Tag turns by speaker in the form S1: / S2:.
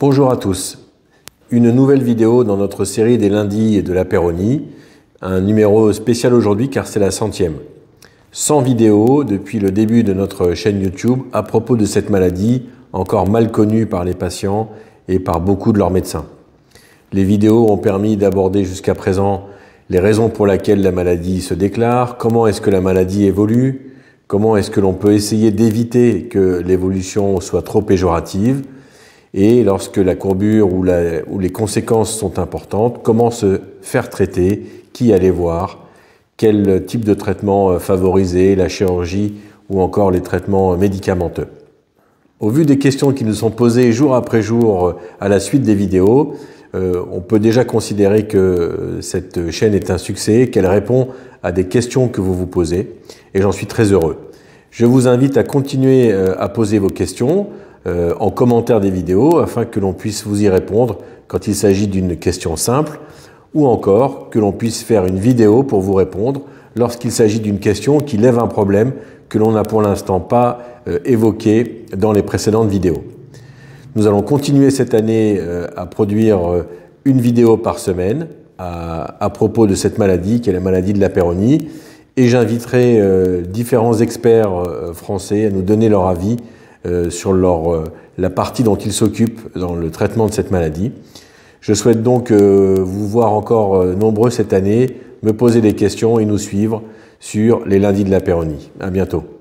S1: Bonjour à tous. Une nouvelle vidéo dans notre série des lundis de la Péronie. Un numéro spécial aujourd'hui car c'est la centième. 100 vidéos depuis le début de notre chaîne YouTube à propos de cette maladie encore mal connue par les patients et par beaucoup de leurs médecins. Les vidéos ont permis d'aborder jusqu'à présent les raisons pour lesquelles la maladie se déclare, comment est-ce que la maladie évolue, comment est-ce que l'on peut essayer d'éviter que l'évolution soit trop péjorative, et lorsque la courbure ou, les conséquences sont importantes, comment se faire traiter, qui aller voir, quel type de traitement euh, favoriser, la chirurgie ou encore les traitements médicamenteux. Au vu des questions qui nous sont posées jour après jour euh, à la suite des vidéos, euh, on peut déjà considérer que cette chaîne est un succès, qu'elle répond à des questions que vous vous posez, et j'en suis très heureux. Je vous invite à continuer à poser vos questions en commentaire des vidéos afin que l'on puisse vous y répondre quand il s'agit d'une question simple ou encore que l'on puisse faire une vidéo pour vous répondre lorsqu'il s'agit d'une question qui lève un problème que l'on n'a pour l'instant pas euh, évoqué dans les précédentes vidéos. Nous allons continuer cette année euh, à produire euh, une vidéo par semaine à, propos de cette maladie qui est la maladie de la péronie et j'inviterai différents experts français à nous donner leur avis sur leur, la partie dont ils s'occupent dans le traitement de cette maladie. Je souhaite donc euh, vous voir encore euh, nombreux cette année, me poser des questions et nous suivre sur les lundis de la Péronie. À bientôt.